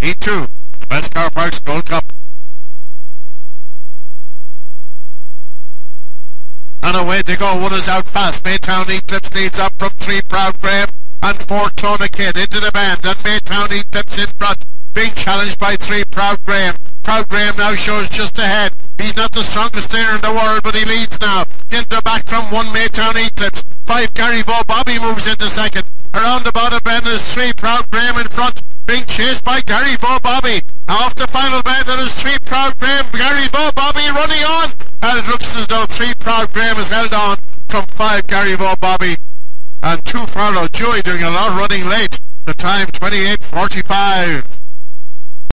Heat 2, West Car Parks Gold Cup. And away they go. One is out fast. Maytown Eclipse leads up from three. Proud Graham and four. Clona Kid into the band. And Maytown Eclipse in front. Being challenged by three. Proud Graham. Proud Graham now shows just ahead. He's not the strongest there in the world, but he leads now. Into back from one Maytown Eclipse. Five Garryvoe Bobby moves into second. Around the bottom bend is three. Proud Graham in front. Being chased by Garryvoe Bobby. The final bend there is three. Proud Graham. Garryvoe Bobby running on. And it looks as though three Proud Graham is held on from five Garryvoe Bobby. And two Farlow Joey doing a lot running late. The time 28.45.